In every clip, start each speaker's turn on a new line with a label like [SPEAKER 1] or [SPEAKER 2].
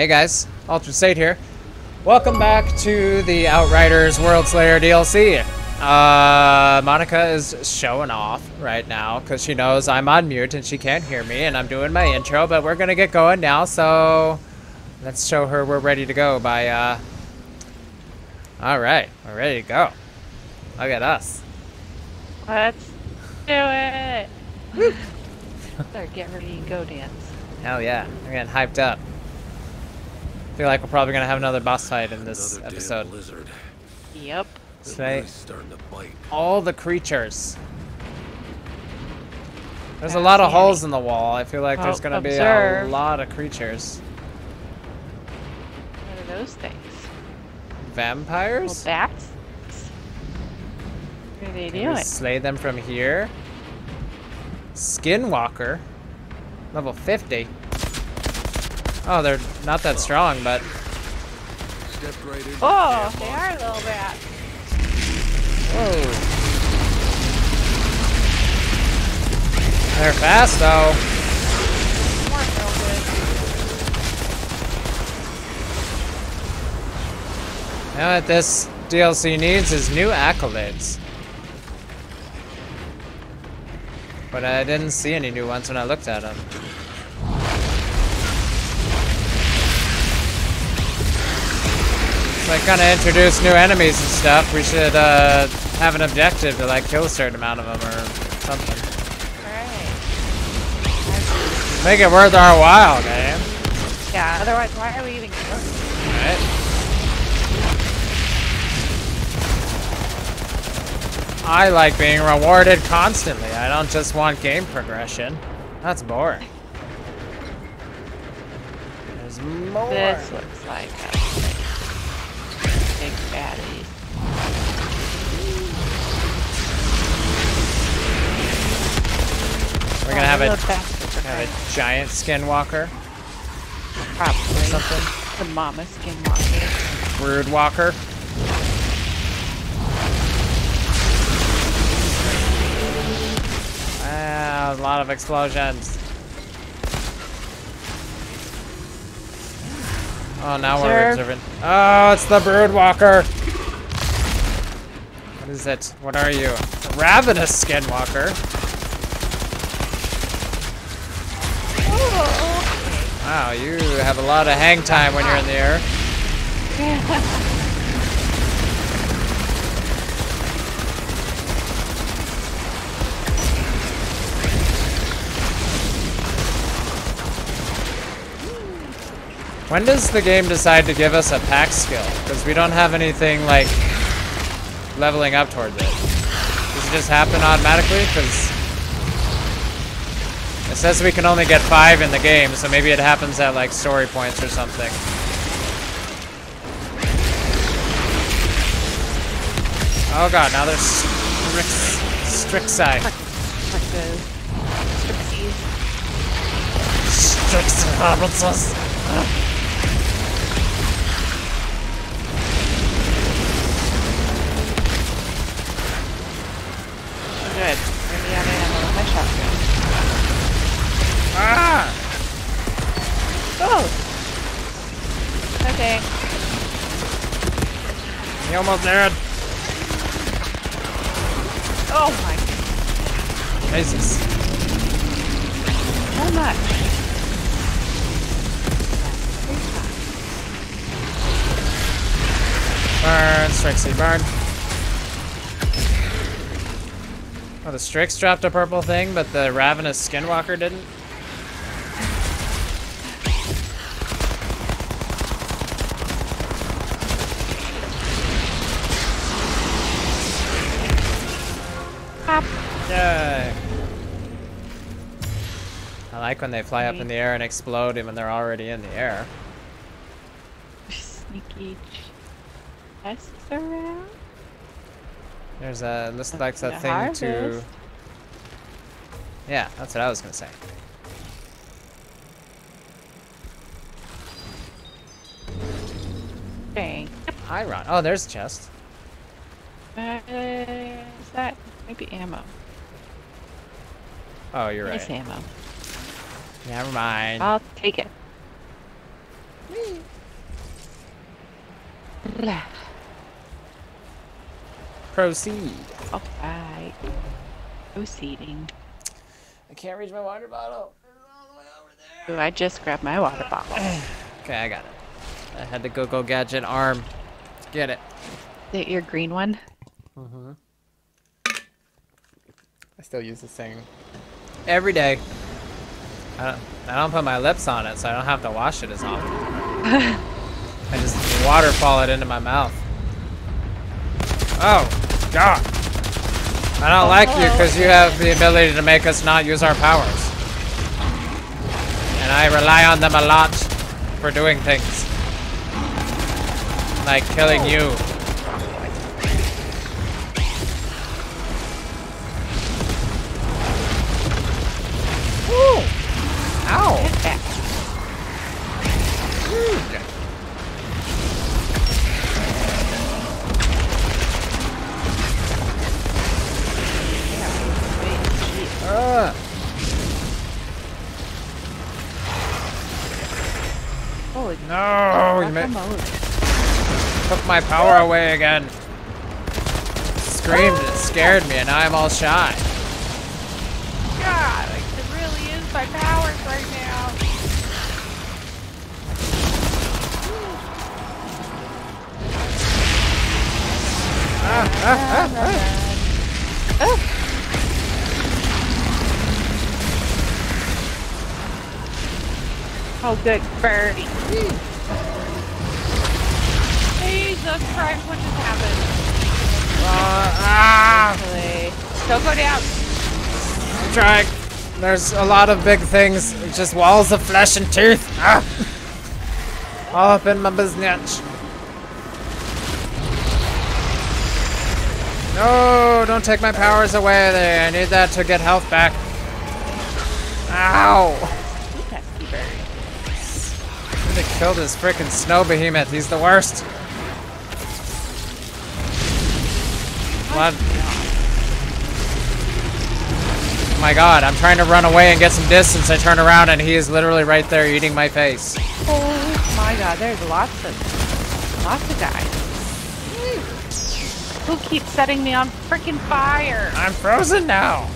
[SPEAKER 1] Hey guys, Altered State here. Welcome back to the Outriders Worldslayer DLC. Uh, Monica is showing off right now because she knows I'm on mute and she can't hear me and I'm doing my intro, but we're gonna get going now, so let's show her we're ready to go by, uh... Alright, we're ready to go. Look at us.
[SPEAKER 2] Let's do it! Better get ready and go dance.
[SPEAKER 1] Hell yeah, we're getting hyped up. Feel like we're probably gonna have another boss fight in this
[SPEAKER 3] Another
[SPEAKER 1] episode.
[SPEAKER 3] blizzard.
[SPEAKER 2] Yep.
[SPEAKER 3] This
[SPEAKER 1] Say-
[SPEAKER 3] guy's starting to bite.
[SPEAKER 1] all the creatures. There's a lot of holes in the wall. I feel like there's
[SPEAKER 2] Oh,
[SPEAKER 1] gonna be a lot of creatures.
[SPEAKER 2] What are those things? Little
[SPEAKER 1] Vampires?
[SPEAKER 2] bats? What are they
[SPEAKER 1] Can we
[SPEAKER 2] doing?
[SPEAKER 1] slay them from here. Skinwalker. Level 50. Oh, they're not that strong, but
[SPEAKER 3] Stepped right in.
[SPEAKER 2] Oh, they are a little bats.
[SPEAKER 1] whoa. They're fast though.
[SPEAKER 2] More real good.
[SPEAKER 1] Now what this DLC needs is new accolades. But I didn't see any new ones when I looked at them. I kind of introduce new enemies and stuff. We should uh, have an objective to like kill a certain amount of them or something.
[SPEAKER 2] Alright.
[SPEAKER 1] Make it worth our while, man.
[SPEAKER 2] Yeah, otherwise why are we even killing?
[SPEAKER 1] Right? I like being rewarded constantly. I don't just want game progression. That's boring. There's more.
[SPEAKER 2] This looks like a big baddie.
[SPEAKER 1] We're gonna have a, have a giant skinwalker,
[SPEAKER 2] Probably.
[SPEAKER 1] something.
[SPEAKER 2] The mama skinwalker.
[SPEAKER 1] Brood walker. Ah, a lot of explosions. Oh, now we're observing. Oh, ah, it's the brood walker. What is it? What are you? A ravenous skinwalker. Oh, wow, you have a lot of hang time when you're in the air. When does the game decide to give us a Pax skill? Because we don't have anything like leveling up towards it. Does it just happen automatically? Because it says we can only get five in the game, so maybe it happens at like story points or something. Oh god, now there's Strix Strixi.
[SPEAKER 2] Like the
[SPEAKER 1] Ah!
[SPEAKER 2] Oh! Okay.
[SPEAKER 1] He almost dead.
[SPEAKER 2] Oh my
[SPEAKER 1] Jesus.
[SPEAKER 2] so much.
[SPEAKER 1] Burn, Strixie, burn. Oh, the Strix dropped a purple thing, but the Ravenous Skinwalker didn't? Like when they fly up in the air and explode when they're already in the air.
[SPEAKER 2] Sneaky chests around.
[SPEAKER 1] There's a, this like that thing to... Yeah, that's what I was gonna say.
[SPEAKER 2] Dang.
[SPEAKER 1] Iron. Oh, there's a chest.
[SPEAKER 2] Uh, is that maybe ammo?
[SPEAKER 1] Oh, you're
[SPEAKER 2] It's
[SPEAKER 1] right.
[SPEAKER 2] ammo.
[SPEAKER 1] Never mind.
[SPEAKER 2] I'll take it.
[SPEAKER 1] Proceed.
[SPEAKER 2] All right. Proceeding.
[SPEAKER 1] I can't reach my water bottle.
[SPEAKER 2] Ooh, I just grabbed my water bottle.
[SPEAKER 1] Okay, I got it. I had the go go gadget arm. Let's Get it.
[SPEAKER 2] Is it your green one? Mm-hmm.
[SPEAKER 1] I still use this thing every day. I don't, I don't put my lips on it, so I don't have to wash it as often. I just waterfall it into my mouth. Oh, God. I don't oh, like you because you have the ability to make us not use our powers. And I rely on them a lot for doing things. Like killing oh. you. My power away again. Screamed, and scared me, and now I'm all shy.
[SPEAKER 2] God, I could really use my powers right now.
[SPEAKER 1] Ah, ah, ah, ah.
[SPEAKER 2] Oh, good birdie. Jesus Christ, what just happened?
[SPEAKER 1] Uh, ah,
[SPEAKER 2] Don't go down.
[SPEAKER 1] I'm trying. There's a lot of big things. It's just walls of flesh and teeth. Ah. All up in my business. No, don't take my powers away there. I need that to get health back. Ow!
[SPEAKER 2] Ooh, pesky bird.
[SPEAKER 1] I need to kill this freaking snow behemoth. He's the worst. What? Oh my god, I'm trying to run away and get some distance. I turn around and he is literally right there eating my face.
[SPEAKER 2] Oh my god, there's lots of lots of guys. Who keeps setting me on freaking fire?
[SPEAKER 1] I'm frozen now.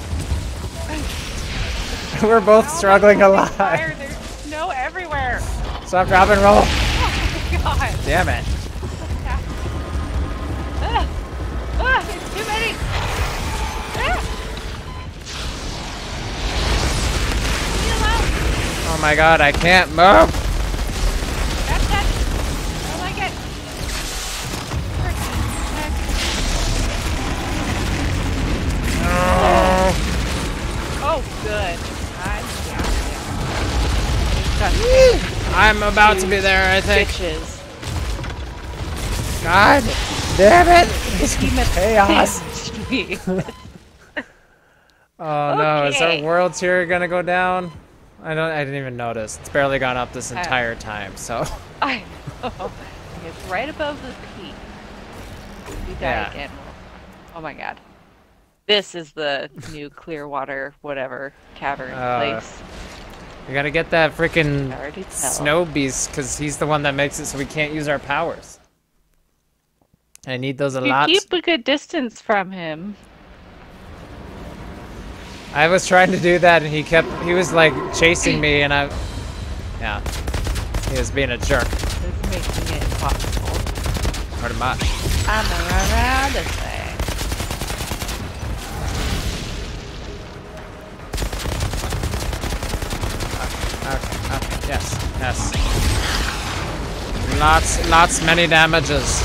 [SPEAKER 1] We're both struggling a lot.
[SPEAKER 2] Fire, there's snow everywhere.
[SPEAKER 1] Stop, drop, and roll.
[SPEAKER 2] Oh my god.
[SPEAKER 1] Damn it.
[SPEAKER 2] Ah, there's too many. Leave me alone.
[SPEAKER 1] Oh my god, I can't move.
[SPEAKER 2] That's that. I like it.
[SPEAKER 1] No.
[SPEAKER 2] Oh, good. I'm
[SPEAKER 1] I'm about to be there, I think.
[SPEAKER 2] bitches.
[SPEAKER 1] God damn it. This
[SPEAKER 2] Behemoth
[SPEAKER 1] chaos.
[SPEAKER 2] pinched me.
[SPEAKER 1] Oh no, is our
[SPEAKER 2] Okay.
[SPEAKER 1] world tier gonna go down? I don't I didn't even notice. It's barely gone up this
[SPEAKER 2] Uh,
[SPEAKER 1] entire time, so
[SPEAKER 2] I know. It's right above the peak. If you die
[SPEAKER 1] Yeah.
[SPEAKER 2] again. Oh my god. This is the new Clearwater, whatever, cavern
[SPEAKER 1] Uh,
[SPEAKER 2] place.
[SPEAKER 1] we gotta get that freaking
[SPEAKER 2] I already tell.
[SPEAKER 1] snow beast because he's the one that makes it so we can't use our powers. I need those a
[SPEAKER 2] You
[SPEAKER 1] lot.
[SPEAKER 2] keep a good distance from him.
[SPEAKER 1] I was trying to do that and he kept he was like chasing me and I Yeah. He was being a jerk.
[SPEAKER 2] It's making it impossible.
[SPEAKER 1] Pretty much.
[SPEAKER 2] I'm gonna run around this way.
[SPEAKER 1] Okay, okay, yes, yes. Lots, lots, many damages.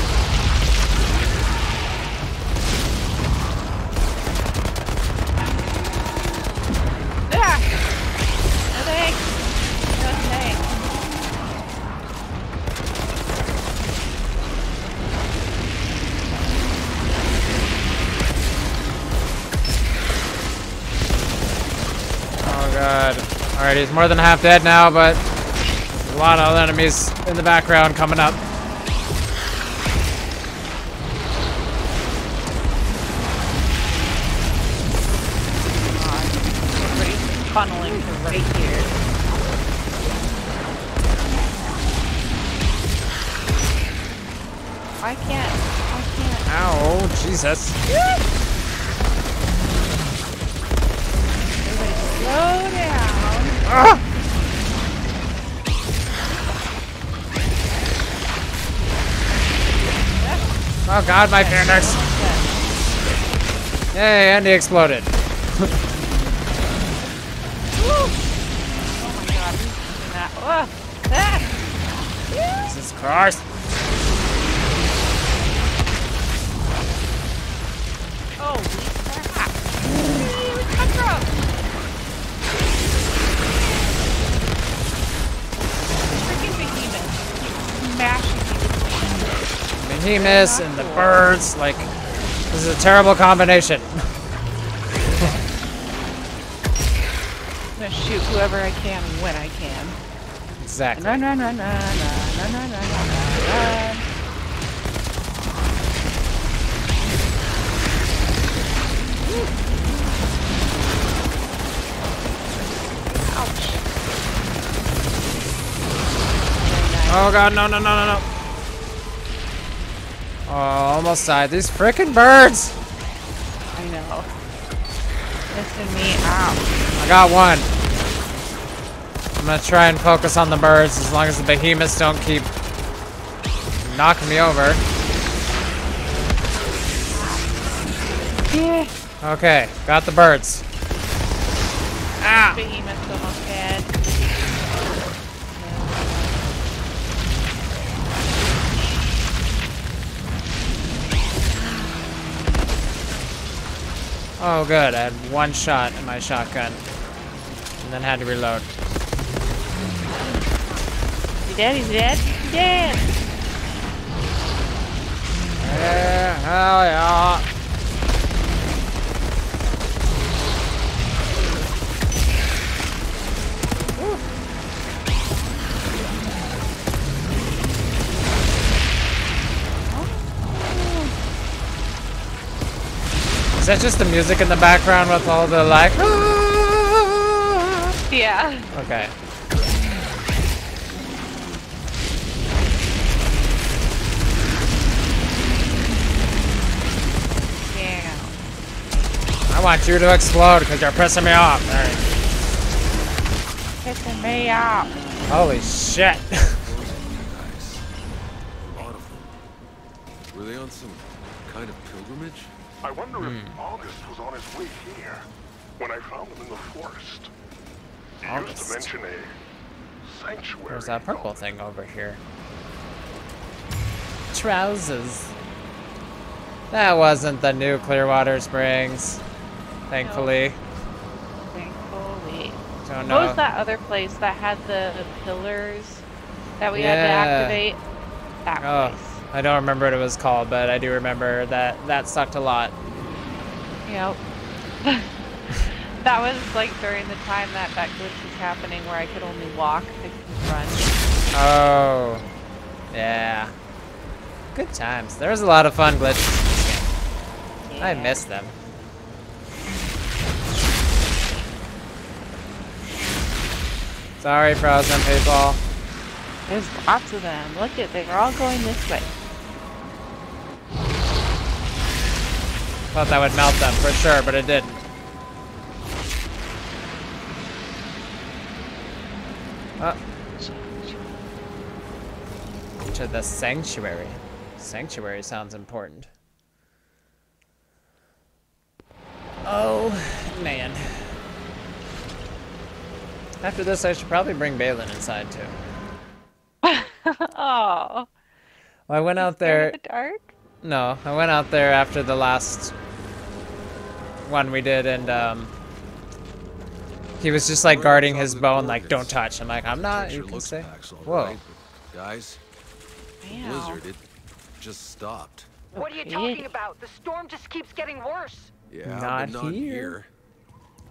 [SPEAKER 1] Alright, he's more than half dead now, but a lot of enemies in the background coming up.
[SPEAKER 2] Funneling to right here. I can't. I can't.
[SPEAKER 1] Ow, Jesus.
[SPEAKER 2] Everybody slow down.
[SPEAKER 1] Ah! Oh god, my phoenix. Yay, and he exploded.
[SPEAKER 2] Oh my god. who's doing that? Oh, ah!
[SPEAKER 1] Jesus Christ.
[SPEAKER 2] Me.
[SPEAKER 1] Behemoths and the birds, like, this is a terrible combination.
[SPEAKER 2] I'm gonna shoot whoever I can when I can.
[SPEAKER 1] Exactly.
[SPEAKER 2] Run, run, run, run, run, run, run, run, run.
[SPEAKER 1] Oh god, no, no, no, no, no. Oh, almost died. These frickin' birds!
[SPEAKER 2] I know. Missing me out.
[SPEAKER 1] I got one. I'm gonna try and focus on the birds as long as the behemoths don't keep knocking me over. Okay, got the birds. Ah!
[SPEAKER 2] Behemoth's almost
[SPEAKER 1] Oh good, I had one shot in my shotgun. And then had to reload.
[SPEAKER 2] He's dead, he's dead, he's dead.
[SPEAKER 1] Yeah, hell yeah. That just the music in the background with all the like? Ah!
[SPEAKER 2] Yeah.
[SPEAKER 1] Okay.
[SPEAKER 2] Yeah.
[SPEAKER 1] I want you to explode because you're pissing me off. All right.
[SPEAKER 2] Pissing me off.
[SPEAKER 1] Holy shit.
[SPEAKER 4] way here when I found him in the forest. He used
[SPEAKER 1] August.
[SPEAKER 4] to mention a sanctuary.
[SPEAKER 1] There's that purple thing over here. Trousers. That wasn't the new Clearwater Springs. Thankfully.
[SPEAKER 2] Thankfully.
[SPEAKER 1] Don't know.
[SPEAKER 2] What was that other place that had the pillars that we had to activate? That
[SPEAKER 1] Oh,
[SPEAKER 2] place.
[SPEAKER 1] I don't remember what it was called, but I do remember that that sucked a lot.
[SPEAKER 2] Yep. that was like during the time that that glitch was happening where I could only walk, I couldn't run.
[SPEAKER 1] Oh, yeah. Good times. There was a lot of fun glitches. in this game. I miss them. Sorry, frozen people.
[SPEAKER 2] There's lots of them. Look at, they're all going this way.
[SPEAKER 1] Thought that would melt them for sure, but it didn't. Oh, to the sanctuary. Sanctuary sounds important. Oh, man. After this, I should probably bring Balin inside too.
[SPEAKER 2] oh.
[SPEAKER 1] Well, I went out there.
[SPEAKER 2] the dark?
[SPEAKER 1] No, I went out there after the last one we did, and um, he was just like guarding his
[SPEAKER 3] on the
[SPEAKER 1] bow and like, "Don't touch." I'm like, "I'm not." You
[SPEAKER 3] Picture
[SPEAKER 1] can say. Whoa.
[SPEAKER 3] Guys, the blizzard, it just stopped.
[SPEAKER 5] What are you talking about? The storm just keeps getting worse.
[SPEAKER 3] Yeah,
[SPEAKER 1] Not
[SPEAKER 3] but not
[SPEAKER 1] here.
[SPEAKER 3] here.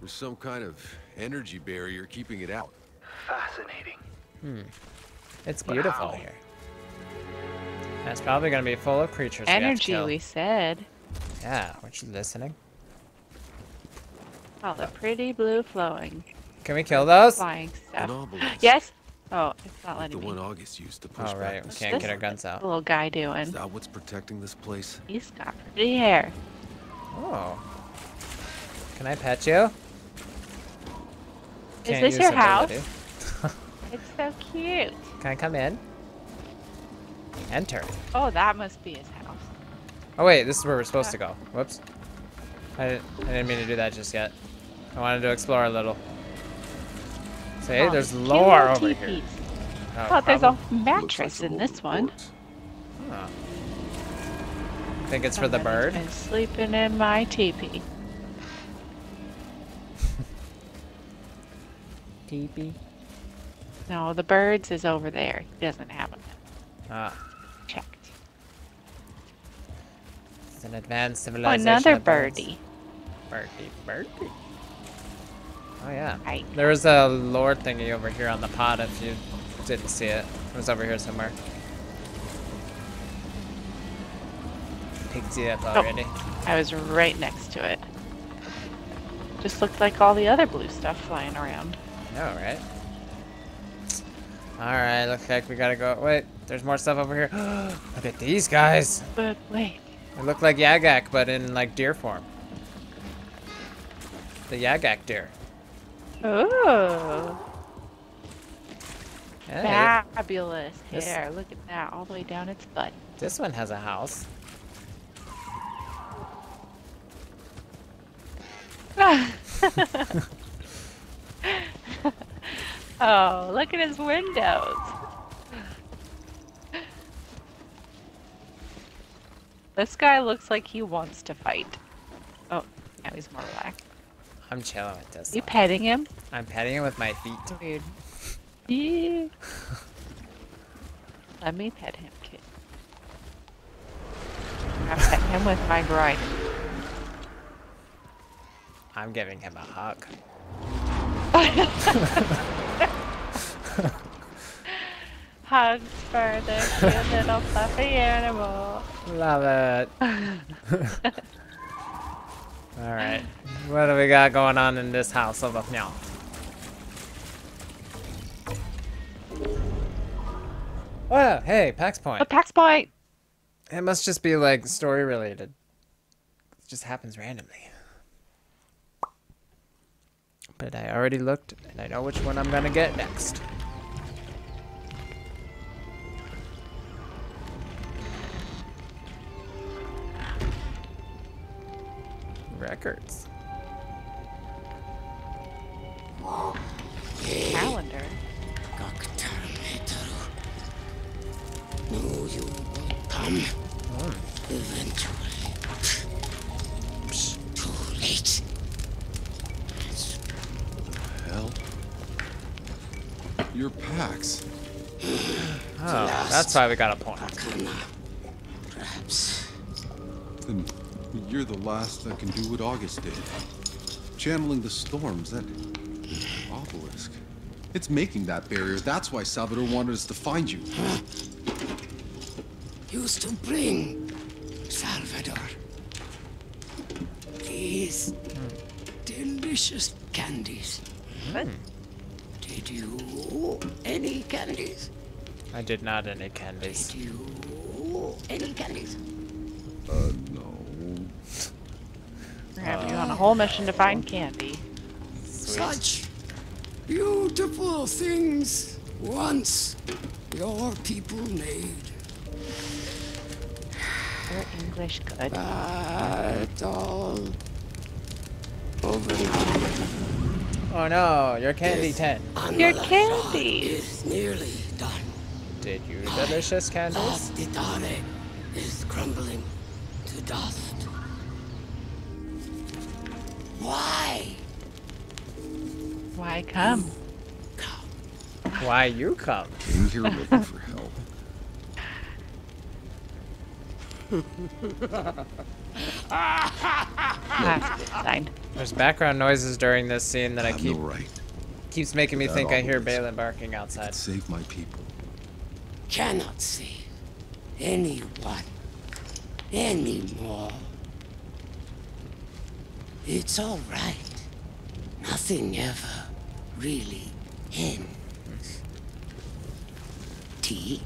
[SPEAKER 3] There's some kind of energy barrier keeping it out.
[SPEAKER 4] Fascinating. Hmm.
[SPEAKER 1] It's beautiful
[SPEAKER 4] Wow.
[SPEAKER 1] here. And it's probably gonna be full of creatures. we have to
[SPEAKER 2] Energy,
[SPEAKER 1] kill.
[SPEAKER 2] we said.
[SPEAKER 1] Yeah, weren't you listening?
[SPEAKER 2] Oh, the pretty blue flowing,
[SPEAKER 1] Can we kill those?
[SPEAKER 2] flying stuff. Yes, Oh, it's not
[SPEAKER 3] The
[SPEAKER 2] letting me.
[SPEAKER 3] one August used to push
[SPEAKER 1] Oh, right. We can't get our guns out.
[SPEAKER 2] little guy
[SPEAKER 3] Is
[SPEAKER 2] doing?
[SPEAKER 3] that what's protecting this place?
[SPEAKER 2] He's got pretty hair.
[SPEAKER 1] Oh. Can I pet you? Can't
[SPEAKER 2] this
[SPEAKER 1] use
[SPEAKER 2] your house? It's so cute.
[SPEAKER 1] Can I come in? Enter.
[SPEAKER 2] Oh, that must be his house.
[SPEAKER 1] Oh wait, this is where we're supposed to go. Whoops. I didn't, I didn't mean to do that just yet. I wanted to explore a little. See,
[SPEAKER 2] Oh,
[SPEAKER 1] there's lore over here.
[SPEAKER 2] teepees.
[SPEAKER 1] Oh,
[SPEAKER 2] Oh, there's a mattress in this one.
[SPEAKER 1] oh. Think it's for the bird?
[SPEAKER 2] been sleeping in my teepee.
[SPEAKER 1] Teepee.
[SPEAKER 2] No, the birds is over there. He doesn't have them
[SPEAKER 1] Ah,
[SPEAKER 2] checked.
[SPEAKER 1] it's an advanced
[SPEAKER 2] Oh,
[SPEAKER 1] civilization.
[SPEAKER 2] another
[SPEAKER 1] of
[SPEAKER 2] birdie.
[SPEAKER 1] Birdie, birdie. Oh yeah.
[SPEAKER 2] Right.
[SPEAKER 1] There was a lore thingy over here on the pod if you didn't see it. It was over here somewhere. Picked it up already.
[SPEAKER 2] I was right next to it. Just looked like all the other blue stuff flying around.
[SPEAKER 1] No, right? Alright, looks like we gotta go. Wait, there's more stuff over here. Look at these guys.
[SPEAKER 2] But wait,
[SPEAKER 1] They look like Yagak, but in like deer form. The Yagak deer.
[SPEAKER 2] oh,
[SPEAKER 1] Yeah,
[SPEAKER 2] fabulous
[SPEAKER 1] This-
[SPEAKER 2] hair! Look at that, all the way down its butt.
[SPEAKER 1] this one has a house.
[SPEAKER 2] oh, look at his windows. This guy looks like he wants to fight. Oh, now he's more relaxed.
[SPEAKER 1] I'm chilling with this.
[SPEAKER 2] You petting him?
[SPEAKER 1] I'm petting him with my feet.
[SPEAKER 2] Weird. Yeah. Let me pet him, kid. I pet him with my groin.
[SPEAKER 1] I'm giving him a hug.
[SPEAKER 2] Hugs for the cute little fluffy animal.
[SPEAKER 1] Love it. All right. What do we got going on in this house of a meow? Oh, hey, Pax Point.
[SPEAKER 2] A Pax Point!
[SPEAKER 1] It must just be like story related. It just happens randomly. But I already looked and I know which one I'm gonna get next. Records.
[SPEAKER 2] Calendar.
[SPEAKER 6] No, you will come. Eventually. Too late.
[SPEAKER 3] Hell? Your Pax.
[SPEAKER 1] Oh, that's why we got a point.
[SPEAKER 3] You're the last that can do what August did. Channeling the storms, that obelisk. It's making that barrier. That's why Salvador wanted us to find you.
[SPEAKER 6] Used to bring Salvador. These delicious candies.
[SPEAKER 2] What?
[SPEAKER 6] Did you any candies?
[SPEAKER 1] I did not any candies.
[SPEAKER 6] Did you any candies?
[SPEAKER 3] Uh, no.
[SPEAKER 2] We're gonna be on a whole mission to find candy.
[SPEAKER 6] Such beautiful things once your people made.
[SPEAKER 2] Your English good.
[SPEAKER 6] But all over now.
[SPEAKER 1] Oh no, your candy tent.
[SPEAKER 2] Your candy
[SPEAKER 6] is nearly done.
[SPEAKER 1] Did you delicious candies?
[SPEAKER 6] Bastitare is crumbling to dust. Why
[SPEAKER 2] come?
[SPEAKER 6] Come.
[SPEAKER 1] Why you come?
[SPEAKER 3] Came here looking for help.
[SPEAKER 2] That's a good sign.
[SPEAKER 1] There's background noises during this scene that I
[SPEAKER 3] have
[SPEAKER 1] keep
[SPEAKER 3] no right.
[SPEAKER 1] keeps making me
[SPEAKER 3] That
[SPEAKER 1] think I hear
[SPEAKER 3] obelisk.
[SPEAKER 1] Balin barking outside.
[SPEAKER 3] Save my people.
[SPEAKER 6] Cannot save anyone anymore. It's all right. Nothing ever really ends. tea?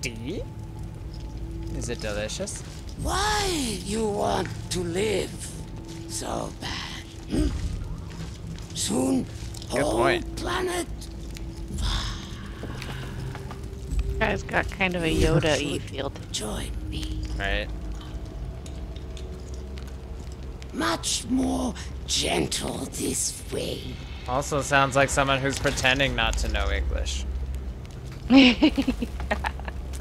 [SPEAKER 1] D? Is it delicious?
[SPEAKER 6] Why you want to live so bad? Hmm? Soon,
[SPEAKER 1] Good
[SPEAKER 6] whole
[SPEAKER 1] point.
[SPEAKER 6] planet.
[SPEAKER 2] Guy's got kind of a Yoda-y feel to
[SPEAKER 6] Join me.
[SPEAKER 1] Right.
[SPEAKER 6] Much more gentle this way.
[SPEAKER 1] Also sounds like someone who's pretending not to know English.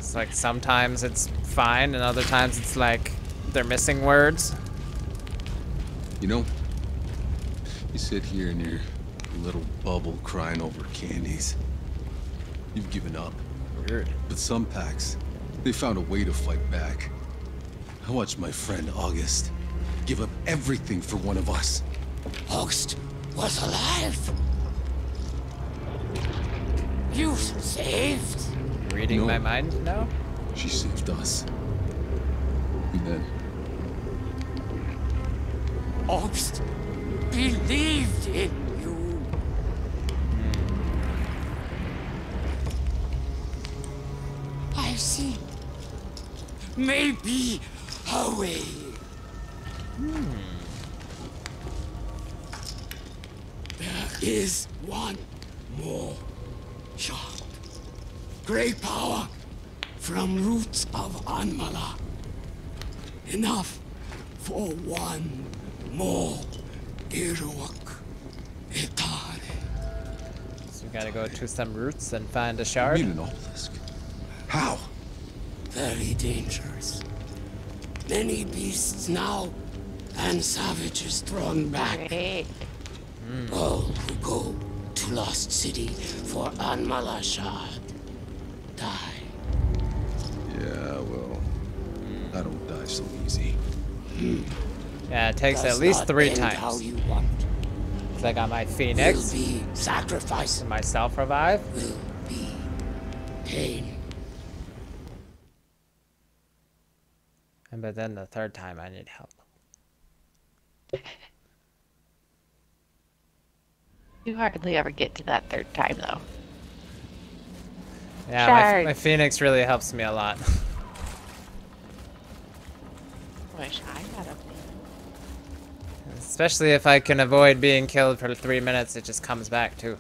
[SPEAKER 1] It's like sometimes it's fine and other times it's like they're missing words.
[SPEAKER 3] You know, you sit here in your little bubble crying over candies. You've given up.
[SPEAKER 1] Weird.
[SPEAKER 3] But some Pax, they found a way to fight back. I watched my friend August give up everything for one of us.
[SPEAKER 6] August was alive. You saved.
[SPEAKER 1] Reading
[SPEAKER 3] No.
[SPEAKER 1] my mind now?
[SPEAKER 3] She saved us. And then,
[SPEAKER 6] Obst believed in you. Hmm. I see. Maybe a way. There is one more shot. Great power from roots of Anmala. Enough for one more Iruk Itari.
[SPEAKER 1] So we gotta go to some roots and find a shard.
[SPEAKER 3] mean an obelisk. How?
[SPEAKER 6] Very dangerous. Many beasts now, and savages thrown back.
[SPEAKER 2] Great.
[SPEAKER 6] All who go to Lost City for Anmala Shard die.
[SPEAKER 3] Yeah, well, I don't die so easy.
[SPEAKER 1] Yeah, it takes
[SPEAKER 6] Does
[SPEAKER 1] at least three
[SPEAKER 6] end How
[SPEAKER 1] times.
[SPEAKER 6] you want.
[SPEAKER 1] 'Cause I got my
[SPEAKER 6] Will
[SPEAKER 1] phoenix
[SPEAKER 6] be sacrifice.
[SPEAKER 1] and my self revive.
[SPEAKER 6] Will be pain.
[SPEAKER 1] And but then the third time I need help.
[SPEAKER 2] You hardly ever get to that third time, though.
[SPEAKER 1] Yeah, my, my phoenix really helps me a lot.
[SPEAKER 2] Wish I had a phoenix.
[SPEAKER 1] Especially if I can avoid being killed for three minutes, it just comes back too.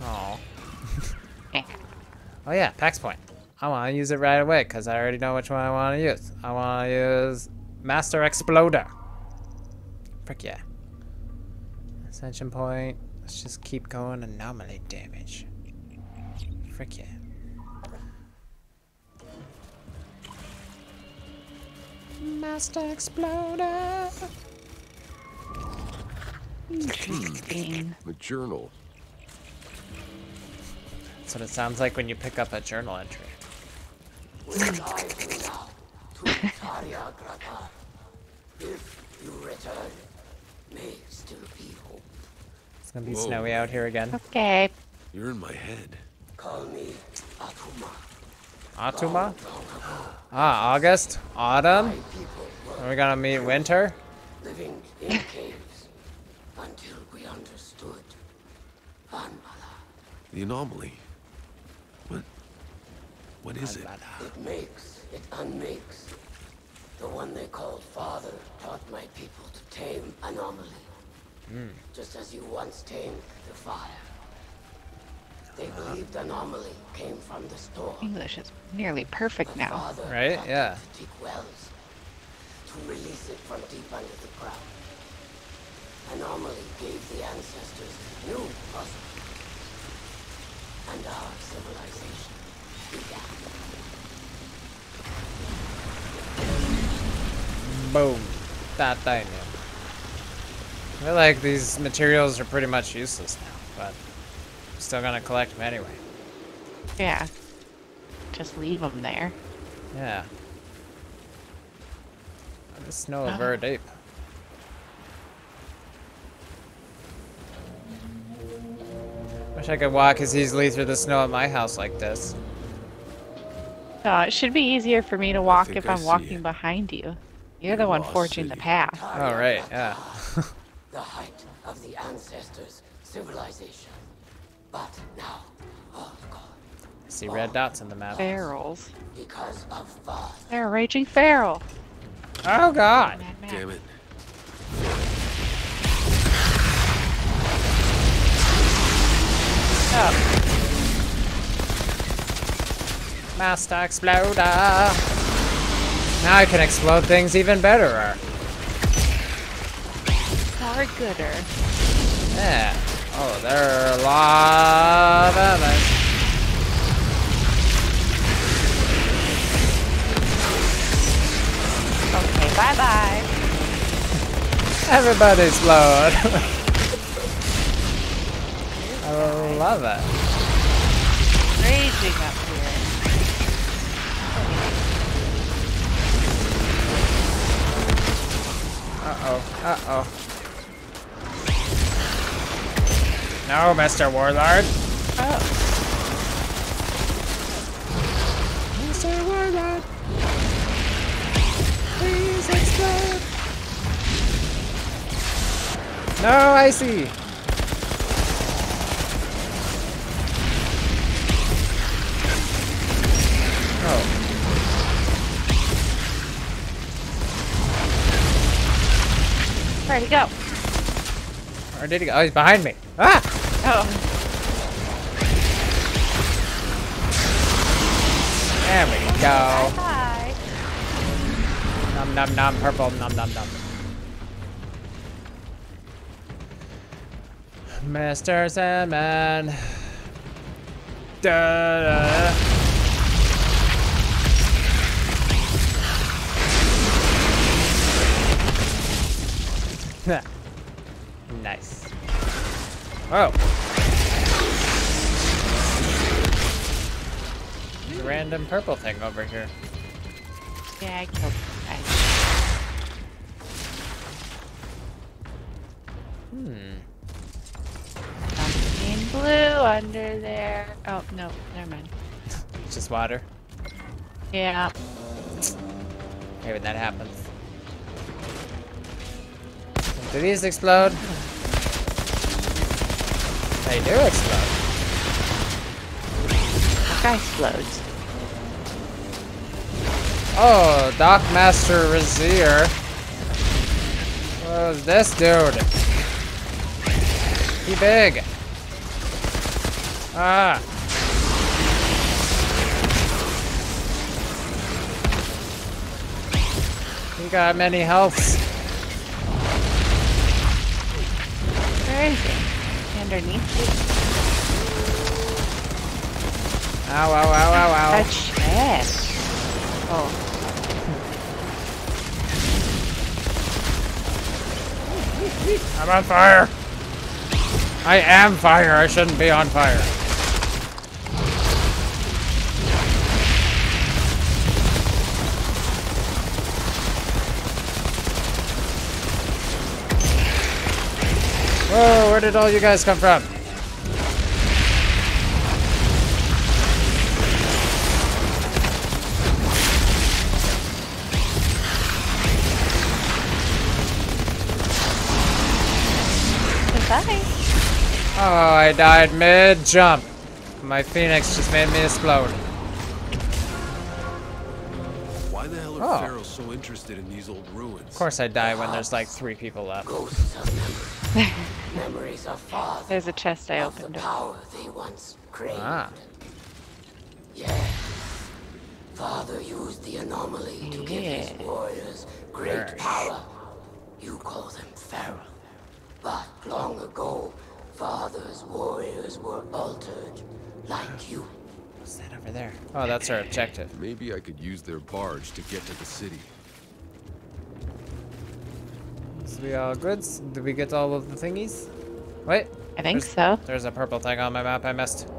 [SPEAKER 1] Oh.
[SPEAKER 2] Eh.
[SPEAKER 1] Oh yeah, Pax Point. I want to use it right away because I already know which one I want to use. I want to use Master Exploder. Frick yeah. Ascension Point. Let's just keep going. Anomaly damage. Frick yeah. Master Exploder. Hmm.
[SPEAKER 2] Interesting.
[SPEAKER 7] A journal.
[SPEAKER 1] That's what it sounds like when you pick up a journal entry.
[SPEAKER 6] We guide you now to Tarya Gratar. If you return, may still be hope.
[SPEAKER 1] It's gonna be
[SPEAKER 7] Whoa.
[SPEAKER 1] snowy out here again.
[SPEAKER 2] Okay.
[SPEAKER 7] You're in my head.
[SPEAKER 6] Call me Atuma.
[SPEAKER 1] Atuma? Ah, August? Autumn?
[SPEAKER 6] People were
[SPEAKER 1] Are we gonna meet winter?
[SPEAKER 6] living in caves until we understood Anmala.
[SPEAKER 7] The anomaly. What? What is it?
[SPEAKER 6] It makes, it unmakes. The one they called Father taught my people to tame Anomaly. Just as you once tamed the fire. They believed Anomaly came from the storm.
[SPEAKER 2] English is nearly perfect now.
[SPEAKER 1] Right? Yeah.
[SPEAKER 6] them To dig wells, to release it from deep under the ground. Anomaly gave the ancestors new puzzles. And our civilization began.
[SPEAKER 1] Boom. That thing. I feel like these materials are pretty much useless now, but I'm still gonna collect them anyway.
[SPEAKER 2] Yeah. Just leave them there.
[SPEAKER 1] Yeah. The snow of
[SPEAKER 2] very
[SPEAKER 1] deep. Wish I could walk as easily through the snow at my house like this.
[SPEAKER 2] Uh, it should be easier for me to walk if
[SPEAKER 7] I
[SPEAKER 2] I'm walking
[SPEAKER 7] it.
[SPEAKER 2] behind you. You're the one forging the
[SPEAKER 7] city.
[SPEAKER 2] path.
[SPEAKER 1] Oh, right, yeah.
[SPEAKER 6] The height of the ancestors' civilization. But now, oh all gone.
[SPEAKER 1] See red dots on the map.
[SPEAKER 2] Ferals.
[SPEAKER 6] Because of father.
[SPEAKER 2] They're a raging feral.
[SPEAKER 1] Oh god.
[SPEAKER 2] Mad Max.
[SPEAKER 7] Damn it.
[SPEAKER 2] Oh,
[SPEAKER 1] Master Exploder. Now I can explode things even better.
[SPEAKER 2] More gooder.
[SPEAKER 1] Yeah. Oh, there are a lot of us.
[SPEAKER 2] Okay, bye bye.
[SPEAKER 1] Everybody explode. I love it.
[SPEAKER 2] Raging up here.
[SPEAKER 1] Uh-oh. Uh-oh. No, Mr. Warlord.
[SPEAKER 2] Oh,
[SPEAKER 1] Mr. Warlord. Please explode. No, I see. Oh.
[SPEAKER 2] where'd he go?
[SPEAKER 1] Where did he go? Oh, he's behind me. Ah!
[SPEAKER 2] Oh,
[SPEAKER 1] There we go.
[SPEAKER 2] Hi.
[SPEAKER 1] Num num num, purple num num num. Mr. Sandman. Da, da, da. nice. Oh. Random purple thing over here.
[SPEAKER 2] Yeah, I killed the.
[SPEAKER 1] Hmm.
[SPEAKER 2] Something blue under there. Oh, no, never mind.
[SPEAKER 1] It's just water.
[SPEAKER 2] Yeah.
[SPEAKER 1] Hey, when that happens. Do these explode? They do explode.
[SPEAKER 2] Guy explodes.
[SPEAKER 1] Oh, Doc Master Razier. What's this dude? He big. Ah. He got many healths.
[SPEAKER 2] Where is he? Underneath you?
[SPEAKER 1] Ow, ow, ow, ow, ow.
[SPEAKER 2] chest. Oh,
[SPEAKER 1] I'm on fire. I am fire. I shouldn't be on fire. Whoa, where did all you guys come from? Oh, I died mid-jump. My phoenix just made me explode.
[SPEAKER 7] Why the hell
[SPEAKER 1] Oh.
[SPEAKER 7] are Ferals so interested in these old ruins?
[SPEAKER 1] Of course I die when there's like three people left.
[SPEAKER 6] Ghosts of memory. Memories of father.
[SPEAKER 2] There's a chest I
[SPEAKER 6] of the
[SPEAKER 2] opened.
[SPEAKER 6] power they once craved.
[SPEAKER 1] Ah.
[SPEAKER 6] Yes. Father used the anomaly to give his warriors great
[SPEAKER 1] Yes.
[SPEAKER 6] power. You call them feral. But long ago, Father's warriors were altered, like you.
[SPEAKER 1] What's that over there? Oh, that's our objective.
[SPEAKER 7] Maybe I could use their barge to get to the city.
[SPEAKER 1] So we all good? S- Did we get all of the thingies? Wait,
[SPEAKER 2] I think
[SPEAKER 1] There's-
[SPEAKER 2] so.
[SPEAKER 1] there's a purple thing on my map I missed.
[SPEAKER 2] I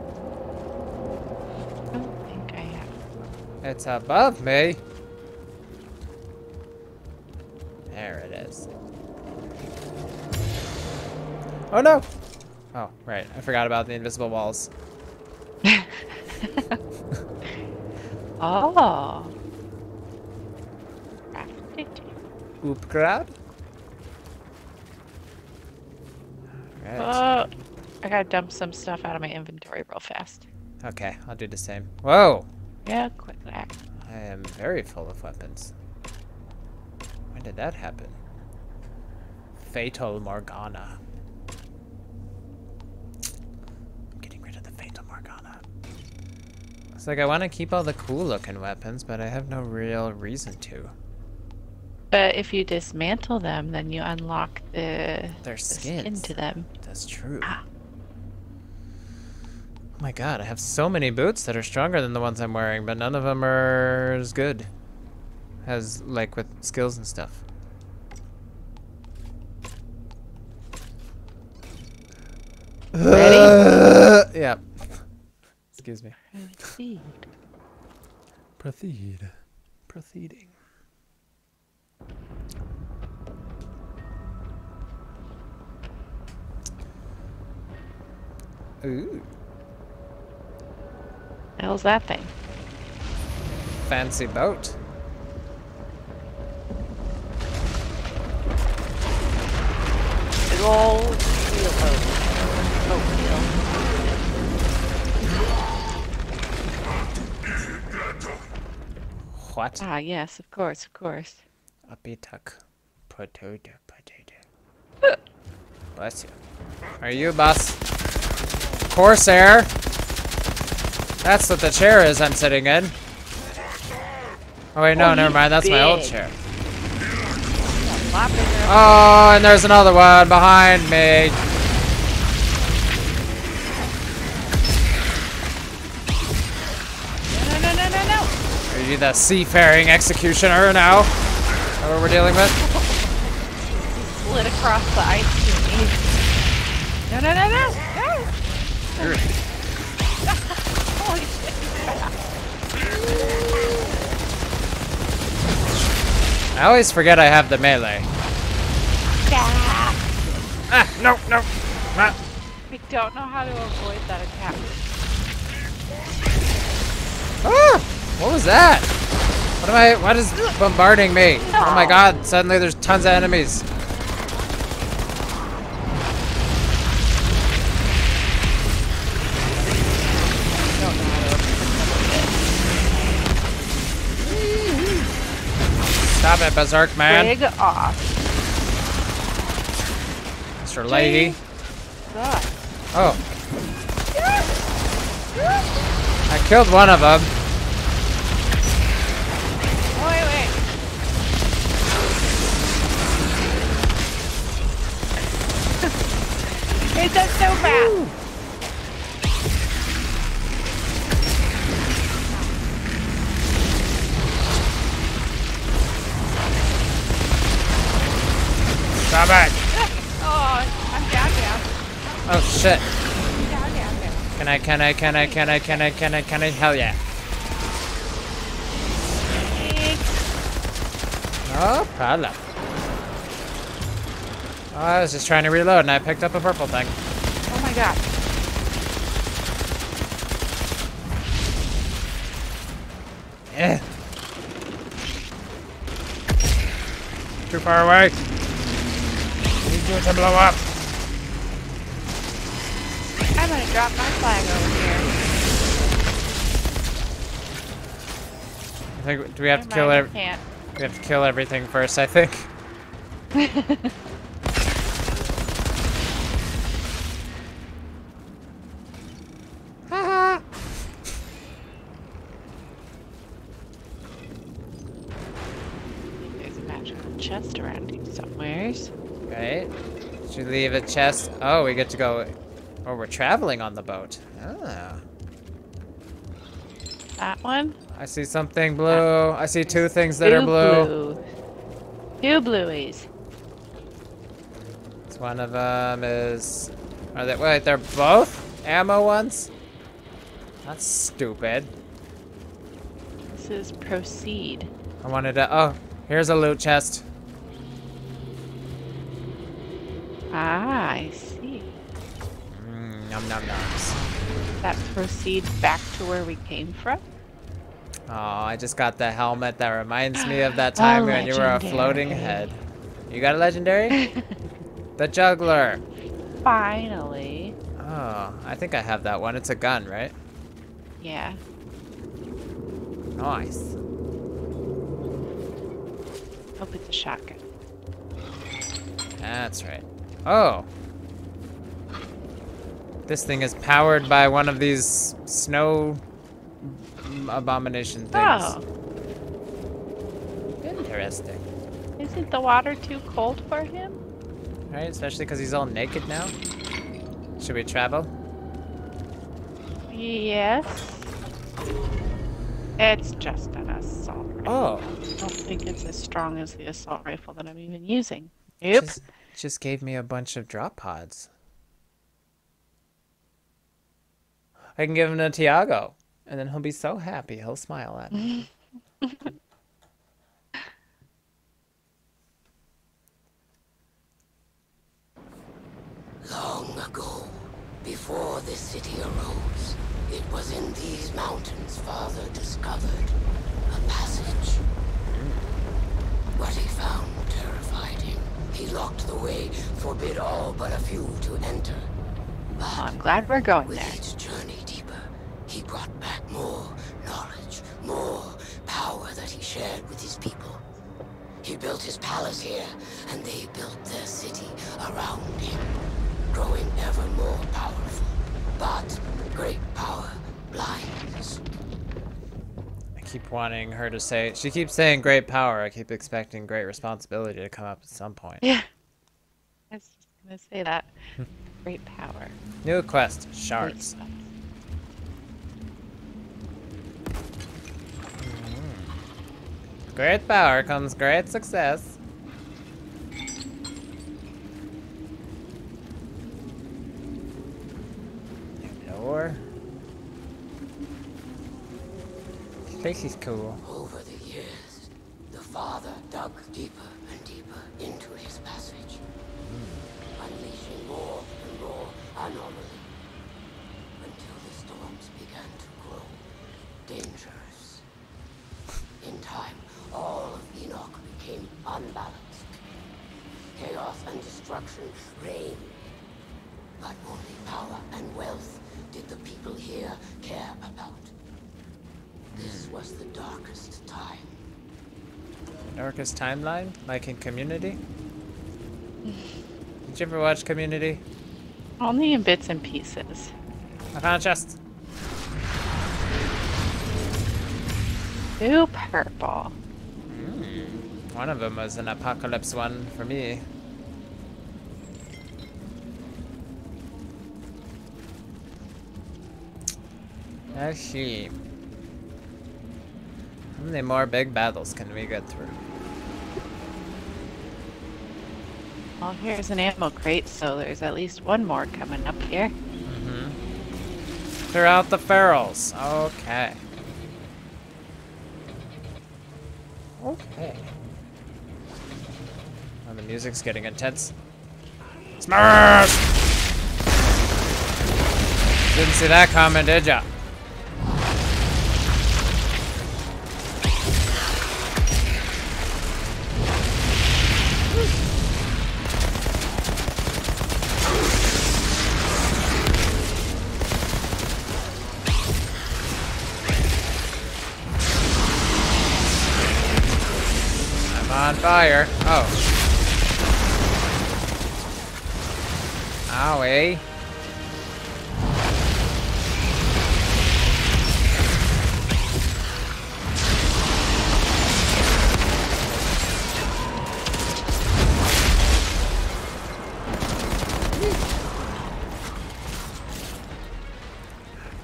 [SPEAKER 2] don't think I have.
[SPEAKER 1] It's above me. There it is. Oh no! Oh, right. I forgot about the invisible walls.
[SPEAKER 2] Oh.
[SPEAKER 1] Oop grab. Alright.
[SPEAKER 2] Oh, I gotta dump some stuff out of my inventory real fast.
[SPEAKER 1] Okay, I'll do the same. Whoa!
[SPEAKER 2] Yeah, quick back.
[SPEAKER 1] I am very full of weapons. When did that happen? Fatal Morgana. I'm getting rid of the Fatal Morgana. It's like I want to keep all the cool looking weapons, but I have no real reason to.
[SPEAKER 2] But if you dismantle them, then you unlock the,
[SPEAKER 1] Their
[SPEAKER 2] the skin
[SPEAKER 1] skins.
[SPEAKER 2] to them.
[SPEAKER 1] That's true.
[SPEAKER 2] Ah.
[SPEAKER 1] Oh my god, I have so many boots that are stronger than the ones I'm wearing, but none of them are as good. As, like, with skills and stuff.
[SPEAKER 2] Ready?
[SPEAKER 1] yeah. Excuse me.
[SPEAKER 2] Proceed.
[SPEAKER 1] Proceed. Proceeding. Ooh,
[SPEAKER 2] The hell's that thing?
[SPEAKER 1] fancy boat.
[SPEAKER 2] Big old wheelboat. Boat wheel.
[SPEAKER 1] What?
[SPEAKER 2] Ah, yes, of course, of course.
[SPEAKER 1] Apitak. Potato, potato. Bless you. Are you, boss? Corsair! That's what the chair is I'm sitting in. Oh wait, no,
[SPEAKER 2] Oh,
[SPEAKER 1] never mind. That's my old chair.
[SPEAKER 2] A lot bigger.
[SPEAKER 1] Oh, and there's another one behind me. Are you the seafaring executioner now? Is what we're dealing with?
[SPEAKER 2] Slid across the ice to me. No, no, no, no. no. Holy shit.
[SPEAKER 1] I always forget I have the melee.
[SPEAKER 2] Ah,
[SPEAKER 1] Ah, no, no. Ah.
[SPEAKER 2] I don't know how to avoid that attack.
[SPEAKER 1] Ah, what was that? What am I, what is bombarding me? Oh my god, suddenly there's tons of enemies. Stop it, Berserk Man.
[SPEAKER 2] Big off.
[SPEAKER 1] Mr. Lady. Oh. I killed one of them.
[SPEAKER 2] It does so fast.
[SPEAKER 1] Stop it.
[SPEAKER 2] Oh, I'm down, down.
[SPEAKER 1] Oh shit.
[SPEAKER 2] Down, down, down.
[SPEAKER 1] Can I, can I, can I, can I, can I, can I, can I? Hell yeah. No oh, problem. I was just trying to reload and I picked up a purple thing.
[SPEAKER 2] Oh my god.
[SPEAKER 1] Eh. Too far away. Need you to blow up.
[SPEAKER 2] I'm gonna drop my flag over here.
[SPEAKER 1] I think, do we have to kill
[SPEAKER 2] can't.
[SPEAKER 1] We have to kill everything first, I think.
[SPEAKER 2] There's a magical chest around here somewheres.
[SPEAKER 1] Right? Should we leave a chest? Oh, we get to go. Oh, we're traveling on the boat. Ah.
[SPEAKER 2] That one?
[SPEAKER 1] I see something blue. I see two things that are blue.
[SPEAKER 2] blue. Two blueies.
[SPEAKER 1] So one of them is. Are they? Wait, they're both ammo ones. That's stupid.
[SPEAKER 2] This is proceed.
[SPEAKER 1] I wanted to. Oh, here's a loot chest.
[SPEAKER 2] Ah, I see.
[SPEAKER 1] Mm, num num nums.
[SPEAKER 2] That proceed back to where we came from?
[SPEAKER 1] Oh, I just got the helmet that reminds me of that time when you were a floating head. You got a legendary? the juggler.
[SPEAKER 2] Finally.
[SPEAKER 1] Oh, I think I have that one. It's a gun, right?
[SPEAKER 2] Yeah.
[SPEAKER 1] Nice.
[SPEAKER 2] Hope it's a shotgun.
[SPEAKER 1] That's right. Oh. This thing is powered by one of these snow abomination things.
[SPEAKER 2] Oh,
[SPEAKER 1] Interesting.
[SPEAKER 2] isn't the water too cold for him?
[SPEAKER 1] Right? Especially because he's all naked now. Should we travel?
[SPEAKER 2] Yes. It's just an assault rifle.
[SPEAKER 1] Oh.
[SPEAKER 2] I don't think it's as strong as the assault rifle that I'm even using. Nope.
[SPEAKER 1] Just, just gave me a bunch of drop pods. I can give them to Tiago, and then he'll be so happy. He'll smile at me.
[SPEAKER 6] Long ago, before this city arose, it was in these mountains Father discovered a passage. Mm. What he found terrified him. He locked the way, forbid all but a few to enter.
[SPEAKER 2] Well, I'm glad we're going
[SPEAKER 6] With
[SPEAKER 2] there.
[SPEAKER 6] each journey deeper, he brought back more knowledge, more power that he shared with his people. He built his palace here, and they built their city around him, growing ever more powerful. But great power blinds.
[SPEAKER 1] I keep wanting her to say. She keeps saying great power. I keep expecting great responsibility to come up at some point.
[SPEAKER 2] Yeah. I was just gonna say that. Great power.
[SPEAKER 1] New quest, shards. Great hmm. power comes great success. Door. This is cool.
[SPEAKER 6] Over the years, the father dug deeper and deeper into his passage, hmm. unleashing more and more anomaly, until the storms began to grow dangerous. In time, all of Enoch became unbalanced. Chaos and destruction reigned. But only power and wealth did the people here care about. This was the darkest time.
[SPEAKER 1] Darkest timeline, like in Community. Did you ever watch Community?
[SPEAKER 2] Only in bits and pieces.
[SPEAKER 1] I found a chest.
[SPEAKER 2] Two purple. Hmm.
[SPEAKER 1] One of them was an apocalypse one for me. Let's see. How many more big battles can we get through?
[SPEAKER 2] Well, here's an ammo crate, so there's at least one more coming up here.
[SPEAKER 1] Mm-hmm. Clear out the ferals. Okay. Okay. Oh, the music's getting intense. Smash! Didn't see that coming, did ya? Fire. Oh. Owie. Eh?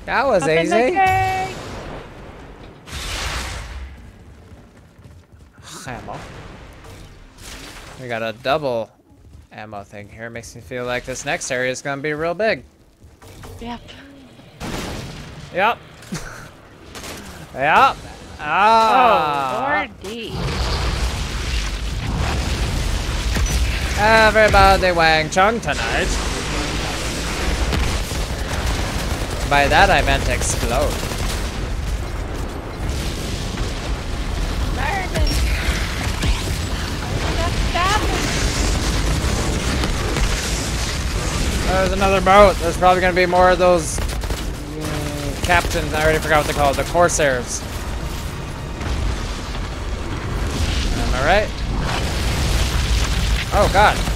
[SPEAKER 1] That was
[SPEAKER 2] the
[SPEAKER 1] easy.
[SPEAKER 2] cake!
[SPEAKER 1] We got a double ammo thing here. Makes me feel like this next area is gonna be real big.
[SPEAKER 2] Yep.
[SPEAKER 1] Yep. yep. Ah.
[SPEAKER 2] Oh, lordy.
[SPEAKER 1] Everybody Wang Chung tonight. By that I meant explode. There's another boat. There's probably gonna be more of those mm, captain. I already forgot what they call it. The corsairs. Am I right? Oh God.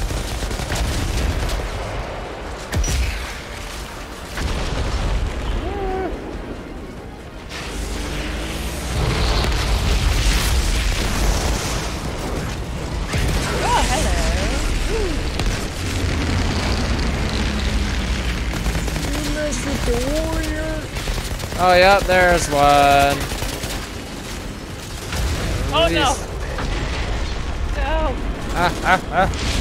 [SPEAKER 2] Oh
[SPEAKER 1] yeah, there's one.
[SPEAKER 2] Oh, no. No.
[SPEAKER 1] Ah ah ah.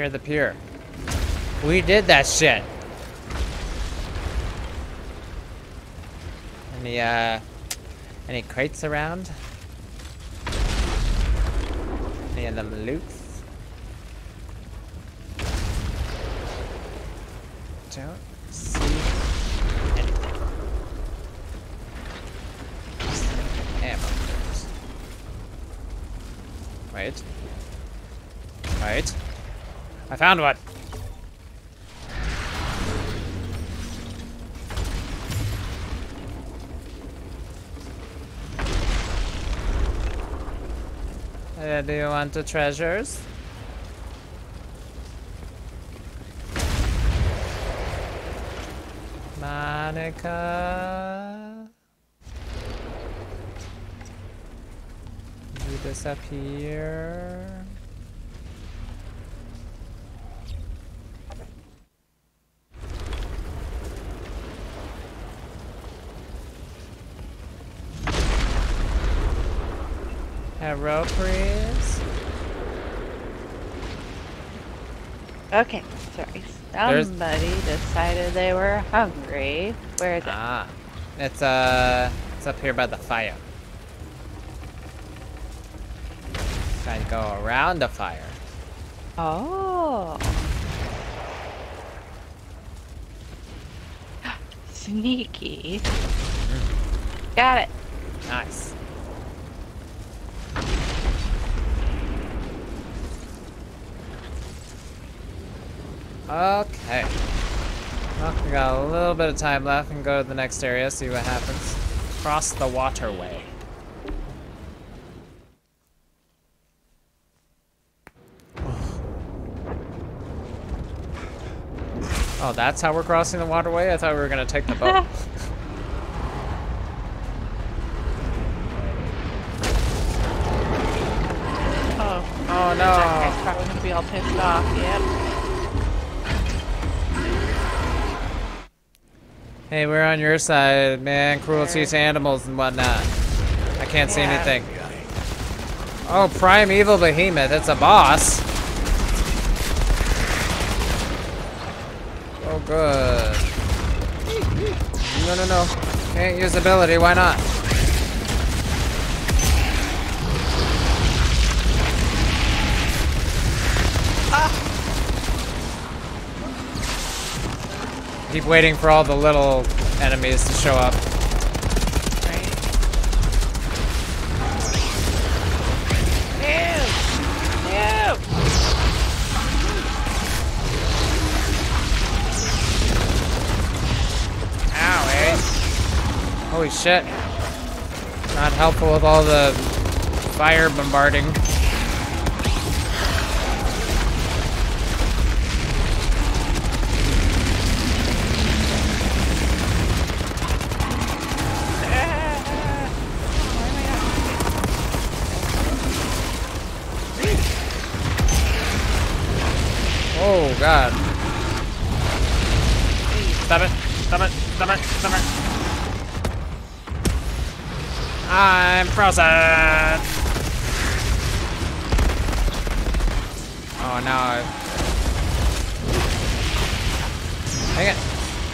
[SPEAKER 1] Secure the pier. We did that shit. Any, uh, any crates around? Any of them loots? Don't see anything. Ammo. Wait. Wait. I found one. Uh, do you want the treasures? Monica? You disappear. Hello, please.
[SPEAKER 2] Okay, sorry.
[SPEAKER 1] There's-
[SPEAKER 2] Somebody decided they were hungry. Where is it?
[SPEAKER 1] Ah, it's uh, it's up here by the fire. Try to go around the fire.
[SPEAKER 2] Oh. Sneaky. Got it.
[SPEAKER 1] Nice. Okay. Well, we got a little bit of time left. We can go to the next area, see what happens. Cross the waterway. Oh, that's how we're crossing the waterway? I thought we were gonna take the boat.
[SPEAKER 2] Oh,
[SPEAKER 1] Oh
[SPEAKER 2] that
[SPEAKER 1] no!
[SPEAKER 2] guy's probably gonna be all pissed off. Yep.
[SPEAKER 1] Hey, we're on your side, man. Cruelty to animals and whatnot. I can't see anything. Oh, Primeval Behemoth. It's a boss. Oh, good. No, no, no. Can't use ability. Why not? Keep waiting for all the little enemies to show up. Eh? Holy shit. Not helpful with all the fire bombarding. God. Stop it. Stop it. Stop it. Stop it. I'm frozen. Oh no. I... Dang it.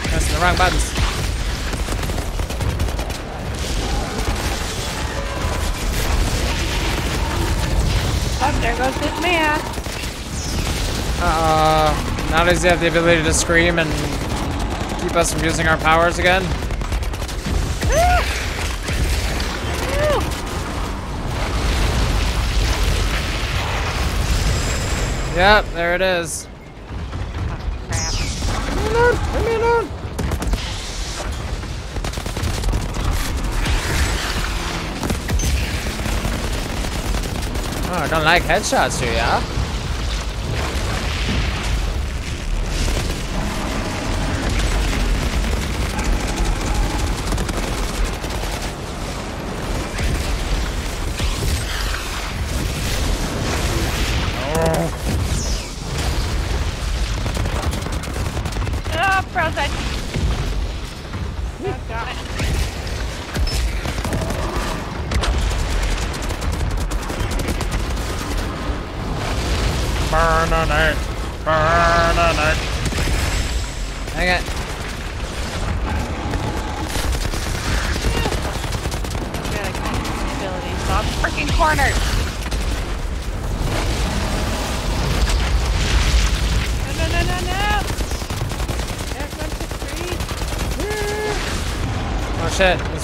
[SPEAKER 1] Pressing the wrong buttons.
[SPEAKER 2] Oh, there goes this man.
[SPEAKER 1] Uh-oh. Now does he have the ability to scream and keep us from using our powers again? Yep, there it is. Leave me alone! Leave me alone! Oh, I don't like headshots, do ya?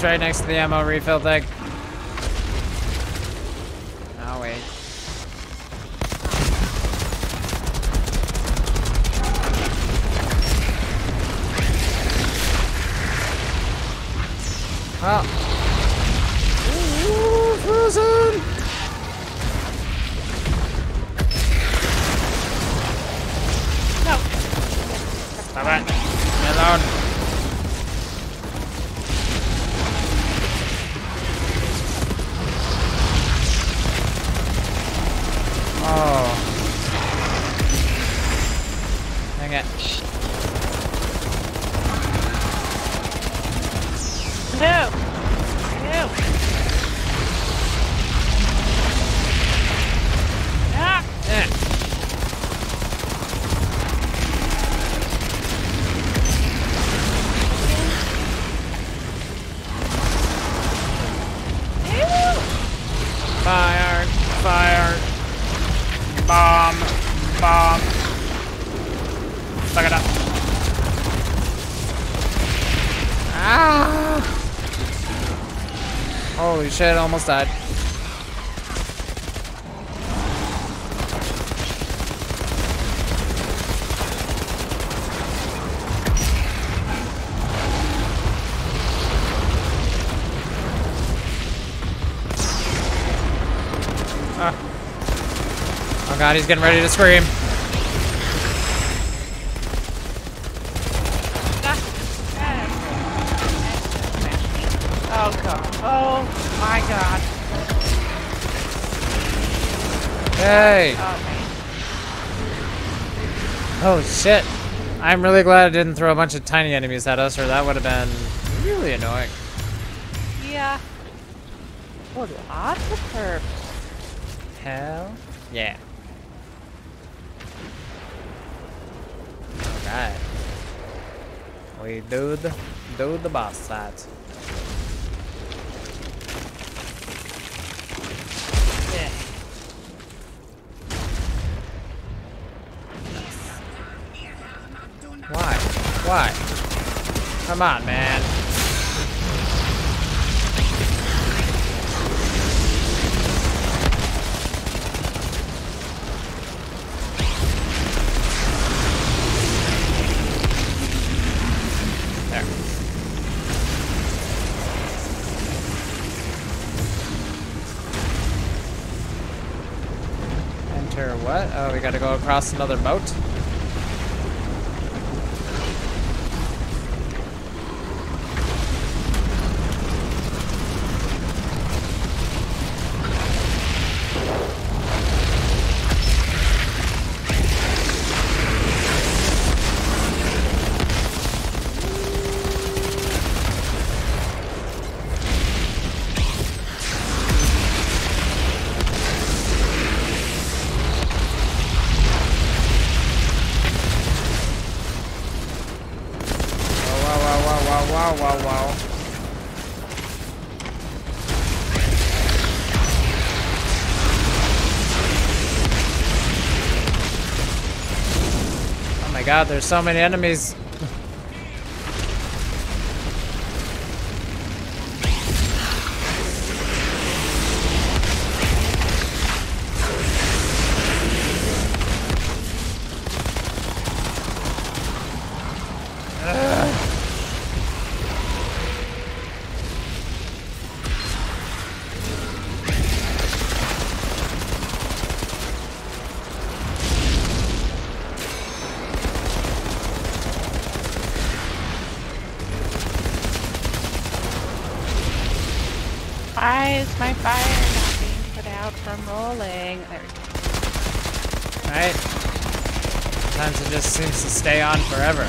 [SPEAKER 1] Right next to the ammo refill thing. Shit, almost died. Ah. Oh god, he's getting ready to scream. Hey!
[SPEAKER 2] Oh.
[SPEAKER 1] Shit. I'm really glad I didn't throw a bunch of tiny enemies at us, or that would have been really annoying.
[SPEAKER 2] Yeah. Oh, lots of.
[SPEAKER 1] Hell yeah. Alright. We do the do the boss fight. Yeah. Come on, man. There. Enter what? Oh, we gotta go across another moat? There's so many enemies.
[SPEAKER 2] Why is my fire not being put out from rolling? There we go.
[SPEAKER 1] Right? Sometimes it just seems to stay on forever.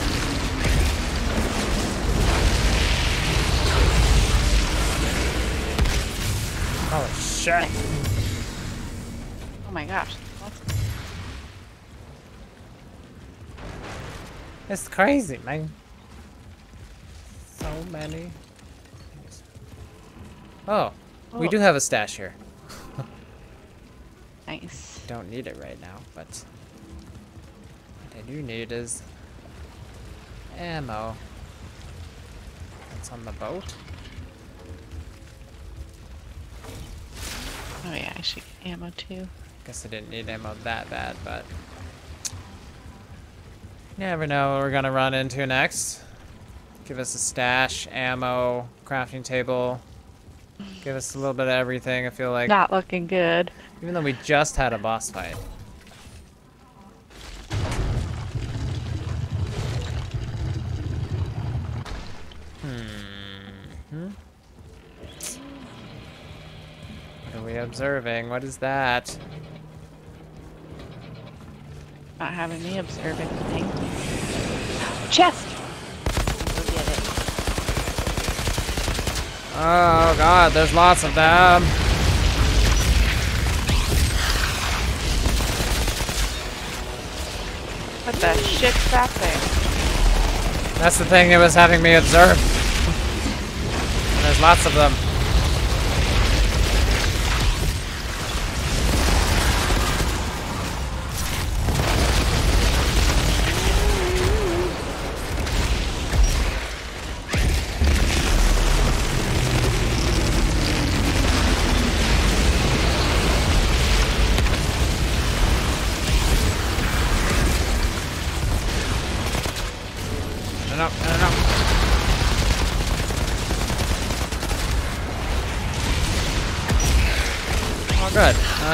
[SPEAKER 1] Holy shit.
[SPEAKER 2] Oh my gosh.
[SPEAKER 1] It's crazy, man. So many. Oh, we
[SPEAKER 2] Oh.
[SPEAKER 1] do have a stash here.
[SPEAKER 2] nice?
[SPEAKER 1] Don't need it right now, but what I do need is ammo. That's on the boat.
[SPEAKER 2] Oh yeah, I should get ammo too.
[SPEAKER 1] Guess I didn't need ammo that bad, but never know what we're gonna run into next. Give us a stash, ammo, crafting table. Give us a little bit of everything. I feel like,
[SPEAKER 2] Not looking good.
[SPEAKER 1] even though we just had a boss fight. Hmm. What are we observing? What is that?
[SPEAKER 2] Not having me observe anything. Chest! Go get it.
[SPEAKER 1] Oh god, there's lots of them.
[SPEAKER 2] What the shit's that thing?
[SPEAKER 1] That's the thing it was having me observe. There's lots of them.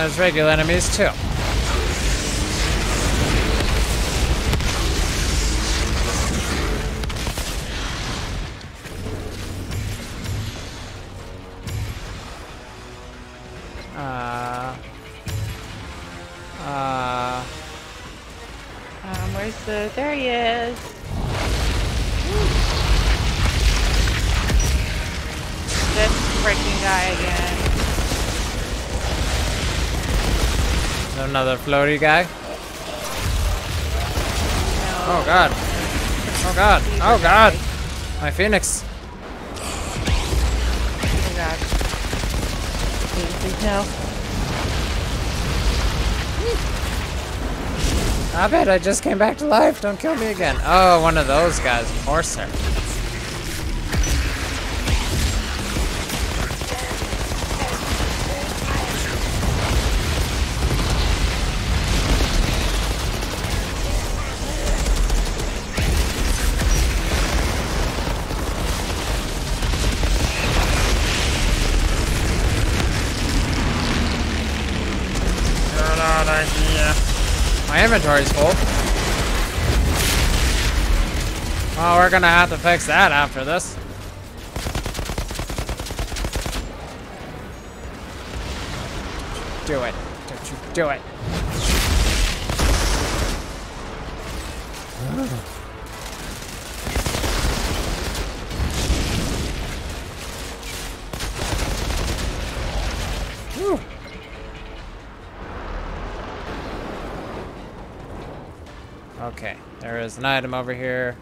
[SPEAKER 1] There's regular enemies too. Floaty guy. Oh god. Oh god. Oh god. My phoenix.
[SPEAKER 2] Oh god. Please, no.
[SPEAKER 1] Stop it, I just came back to life. Don't kill me again. Oh, one of those guys. Of course, sir. Inventory's full. Oh, we're gonna have to fix that after this. Do it. Don't you do it. Is an item over here.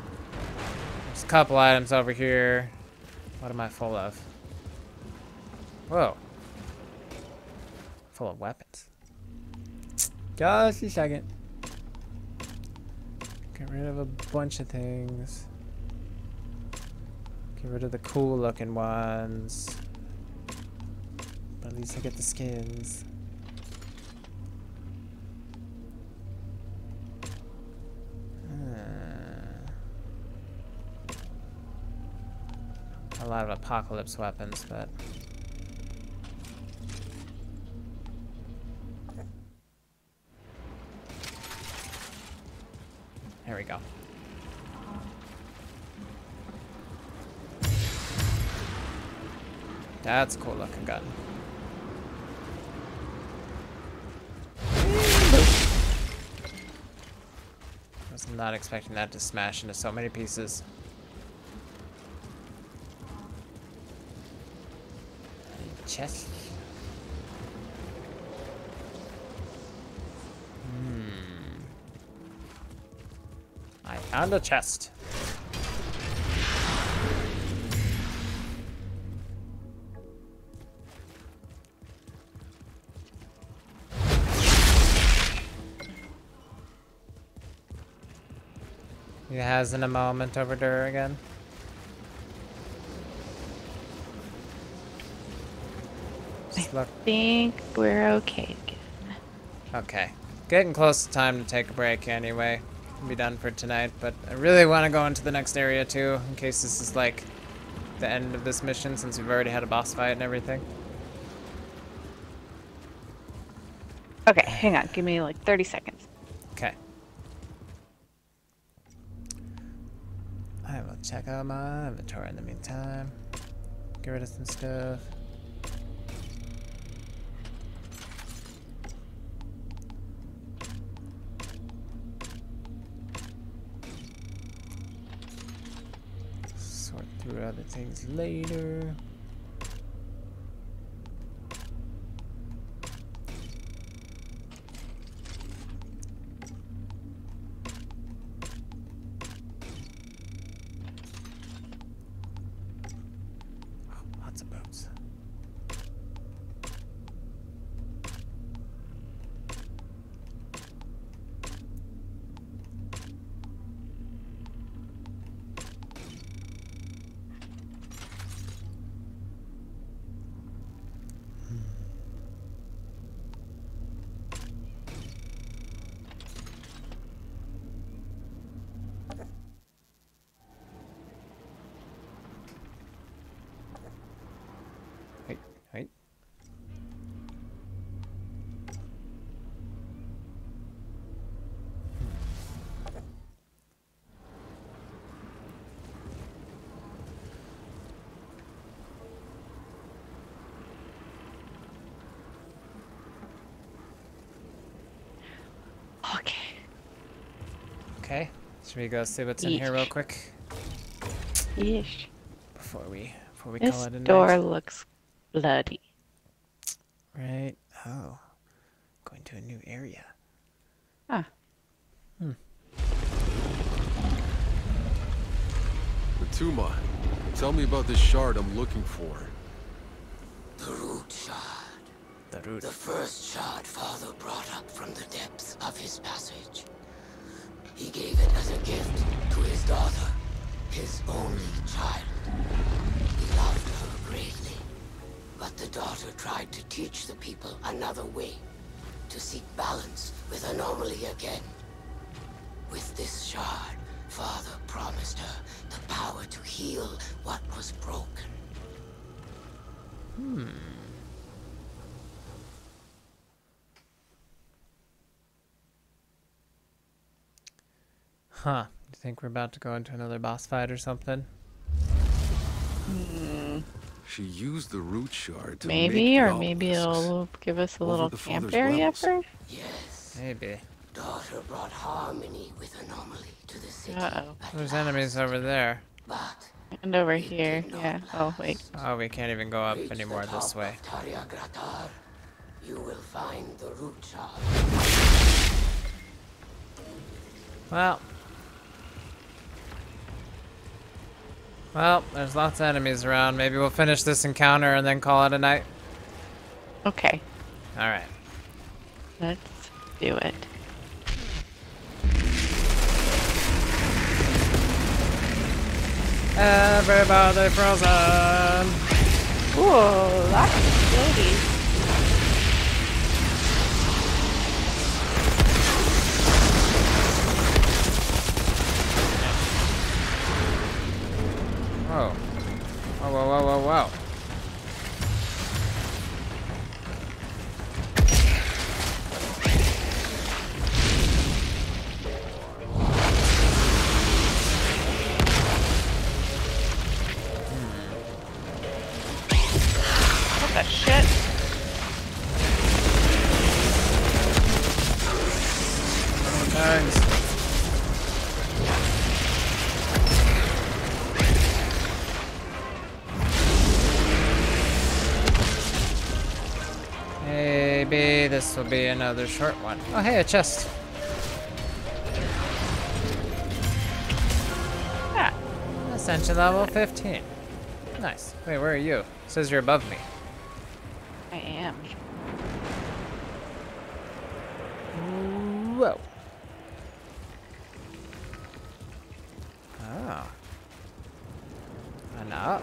[SPEAKER 1] There's a couple items over here. What am I full of? Whoa. Full of weapons. Just a second. Get rid of a bunch of things. Get rid of the cool looking ones. But at least I get the skins. A lot of apocalypse weapons, but There we go. That's a cool looking gun. Was not expecting that to smash into so many pieces. Chest. Hmm. I found a chest. He has in a moment over there again. Just look.
[SPEAKER 2] think we're okay again.
[SPEAKER 1] Okay. Getting close to time to take a break anyway. Be done for tonight, but I really want to go into the next area too, in case this is like the end of this mission since we've already had a boss fight and everything.
[SPEAKER 2] Okay, hang on. Give me like 30 seconds.
[SPEAKER 1] Okay. I will check out my inventory in the meantime. Get rid of some stuff. Sort through other things later. Lots of boats. Hey, hey.
[SPEAKER 2] Okay.
[SPEAKER 1] Okay. Should we go see what's in here real quick
[SPEAKER 2] Yeesh.
[SPEAKER 1] before we before we
[SPEAKER 2] This
[SPEAKER 1] call it a night.
[SPEAKER 2] door looks bloody.
[SPEAKER 1] Right. Oh. Going to a new area. Ah. Hmm.
[SPEAKER 2] Huh.
[SPEAKER 7] Matuma, tell me about this shard I'm looking for.
[SPEAKER 6] The root shard.
[SPEAKER 1] The root.
[SPEAKER 6] The first shard Father brought up from the depths of his passage. He gave it as a gift to his daughter, his only child. He loved her greatly. But the daughter tried to teach the people another way, to seek balance with anomaly again. With this shard, Father promised her the power to heal what was broken. Hmm.
[SPEAKER 1] Huh. You think we're about to go into another boss fight or something? Hmm.
[SPEAKER 7] She used the root shard to
[SPEAKER 2] Maybe,
[SPEAKER 7] make
[SPEAKER 2] or
[SPEAKER 7] the
[SPEAKER 2] maybe
[SPEAKER 7] obelisks.
[SPEAKER 2] it'll give us a little
[SPEAKER 7] the
[SPEAKER 2] camp area
[SPEAKER 7] wells.
[SPEAKER 2] first.
[SPEAKER 6] Yes.
[SPEAKER 1] Maybe.
[SPEAKER 6] Daughter brought harmony with anomaly to the city.
[SPEAKER 2] Uh-oh.
[SPEAKER 1] There's
[SPEAKER 6] last.
[SPEAKER 1] enemies over there.
[SPEAKER 6] But
[SPEAKER 2] And over here. Yeah. Oh, wait.
[SPEAKER 1] Oh, we can't even go up
[SPEAKER 6] reach
[SPEAKER 1] anymore
[SPEAKER 6] the
[SPEAKER 1] this way.
[SPEAKER 6] of Tarya Gratar, you will find the root shard.
[SPEAKER 1] Well. Well, there's lots of enemies around. Maybe we'll finish this encounter and then call it a night.
[SPEAKER 2] Okay.
[SPEAKER 1] Alright.
[SPEAKER 2] Let's do it.
[SPEAKER 1] Everybody frozen!
[SPEAKER 2] Ooh, lots of.
[SPEAKER 1] Whoa. Whoa, whoa, whoa, whoa, whoa. Will be another short one. Oh, hey, a chest.
[SPEAKER 2] Ah,
[SPEAKER 1] Ascension level 15. Nice. Wait, where are you? It says you're above me.
[SPEAKER 2] I am.
[SPEAKER 1] Whoa. Oh. And up.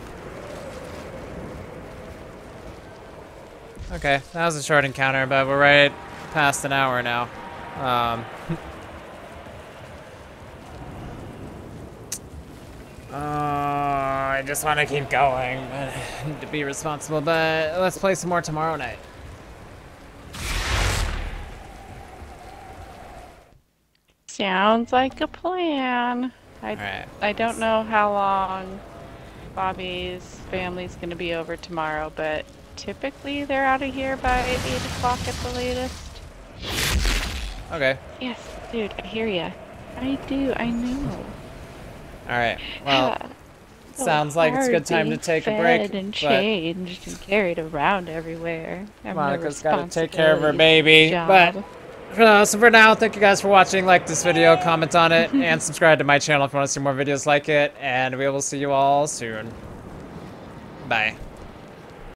[SPEAKER 1] Okay, that was a short encounter, but we're right past an hour now. Um. uh, I just want to keep going but to be responsible, but let's play some more tomorrow night.
[SPEAKER 2] Sounds like a plan. I,
[SPEAKER 1] Alright.
[SPEAKER 2] I don't know how long Bobby's family's gonna be over tomorrow, but typically they're out of here by 8 o'clock at the latest.
[SPEAKER 1] Okay.
[SPEAKER 2] Yes, dude, I hear ya. I do, I know.
[SPEAKER 1] All right. Well,
[SPEAKER 2] So
[SPEAKER 1] sounds like it's a good time to take a break.
[SPEAKER 2] and
[SPEAKER 1] but
[SPEAKER 2] changed and carried around everywhere. I'm
[SPEAKER 1] Monica's got to take care of her baby. But uh, so for now, thank you guys for watching. Like this video, comment on it, and subscribe to my channel if you want to see more videos like it. And we will see you all soon. Bye.